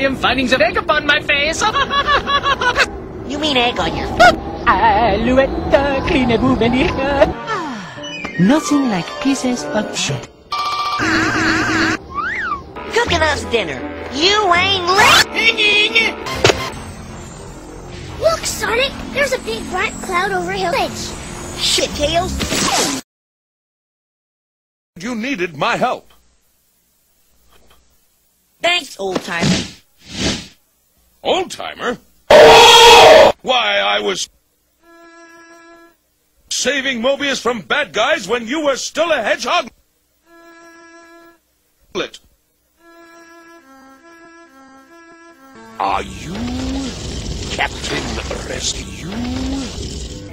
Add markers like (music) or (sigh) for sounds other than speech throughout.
I am finding the egg upon my face. You mean egg on your Alouette, cleanez-vous venir. Nothing like pieces of shit. cooking us dinner? You ain't lit. Look, Sonic! There's a big black cloud over Hill Ridge. Shit, Tails. You needed my help. Thanks, old timer. Old timer? Why, I was saving Mobius from bad guys when you were still a hedgehog. Are you Captain Rescue?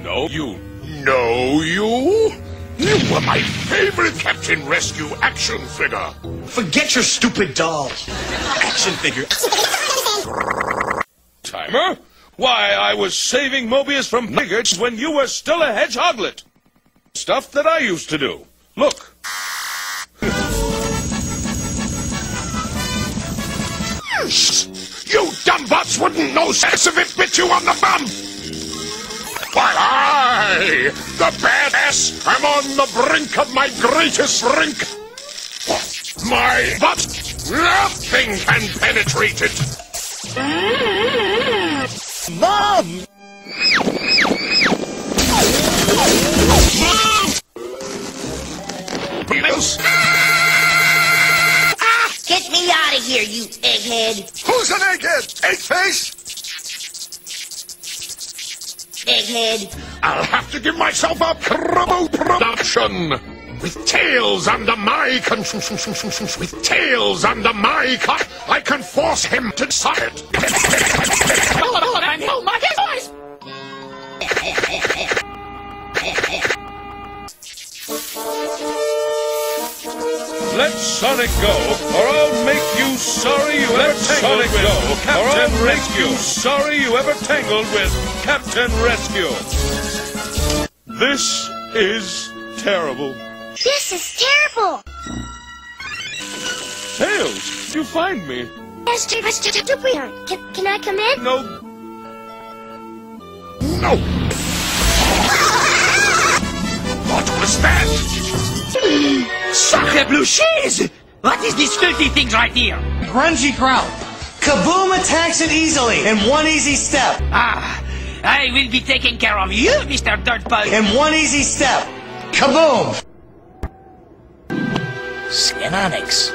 No, you. No, you? You were my favorite Captain Rescue action figure. Forget your stupid doll. Action figure. (laughs) Why, I was saving Mobius from niggers when you were still a hedgehoglet. Stuff that I used to do. Look. You dumb butts wouldn't know sense if it bit you on the bum. While I, the badass, am on the brink of my greatest brink. My butt, nothing can penetrate it. Mm-hmm. Mom! Beatles, Ah! Get me out of here, you egghead! Who's an egghead? Eggface? Egghead! I'll have to give myself a promo production. With tails under my con- with tails under my cut, I can force him to suck it. (laughs) Let Sonic go, or I'll make you sorry you ever tangled Sonic with go, Captain or I'll make Rescue. you sorry you ever tangled with Captain Rescue. This is terrible. This is terrible! Tails, you find me? Mr. Mr. Duprion, can, can I come in? No. No. (laughs) What was that? (laughs) Sacre blue cheese! What is these filthy things right here? Grungy crowd. Kaboom attacks it easily in one easy step. Ah, I will be taking care of you, Mr. Dirtbug. In one easy step. Kaboom! Skinonics.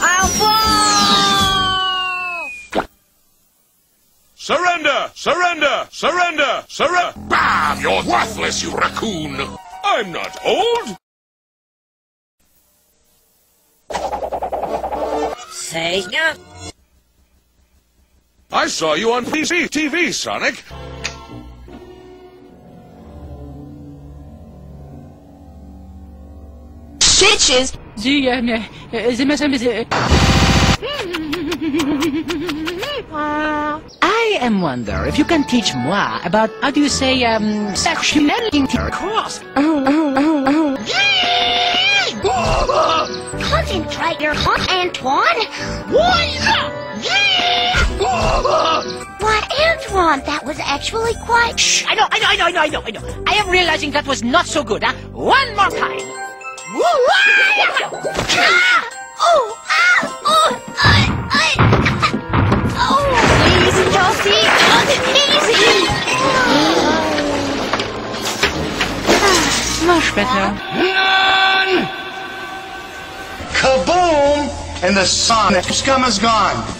I'll fall! Surrender! Surrender! Surrender! Surrender! Bam! You're worthless, you raccoon. I'm not old. Say no. I saw you on PC TV, Sonic. Bitches! Sie, ähm, äh, Sie müssen, Sie, I am wonder if you can teach moi about, how do you say, um, sexual intercourse. Concentrate your huh, Antoine! Why, Antoine, that was actually quite... Shh, I know, I know, I know, I know, I know, I know. I am realizing that was not so good, huh? One more time. Ah! Oh! Ah! Oh! I, I, oh! Easy, Kelsey! Easy! Much better. Kaboom! And the sun scum is gone.